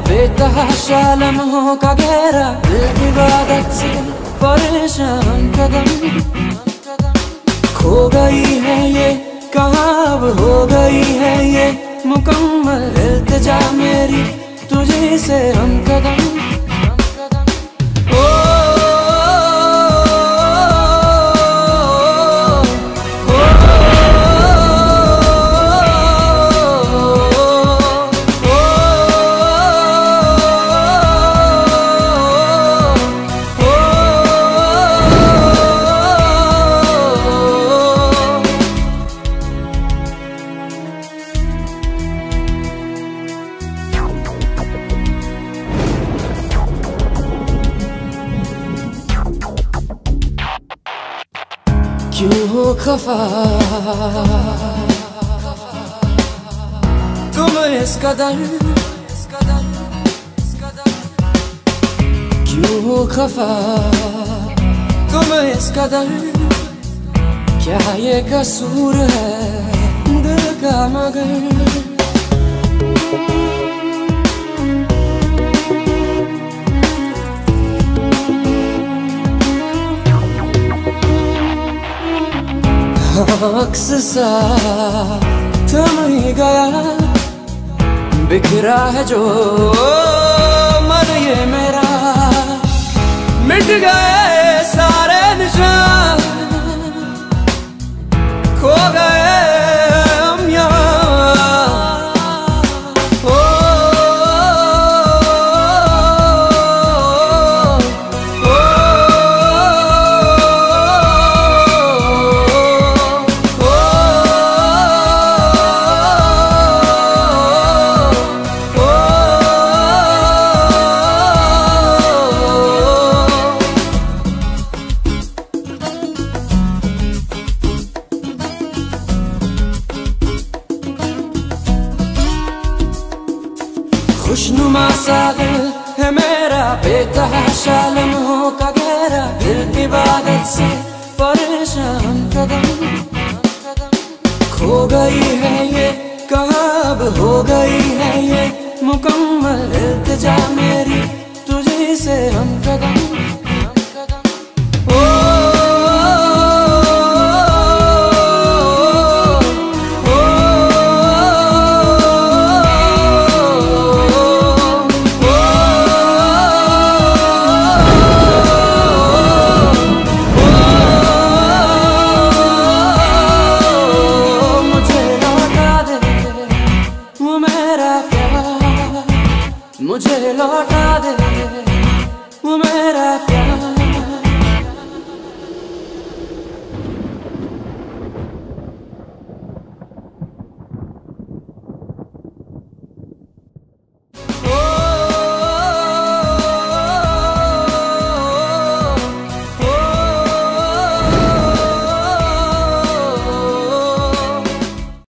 बेतहाशा लम्हों का गहरा। दिल इबादत से परेशान कदम, खो गई है ये कहाँ हो गई है ये, मुकम्मल इल्तिजा मेरी, तुझे से हम कदम। क्यों हो खफा तुम इस कदर, क्यों हो खफा? तुम इस कदर, क्या ये कसूर है? दिल का मगर। अक्स सा थम ही गया बिखरा है जो मन ये मेरा मिट गए सारे खुशनुमा सागर है मेरा बेतहाशा लम्हों का गहरा दिल इबादत से परेशान कदम, खो गई है ये कब हो गई है ये, मुकम्मल इल्तिजा मेरी, तुझे से हम कदम। मुझे लौटा दे। वो मेरा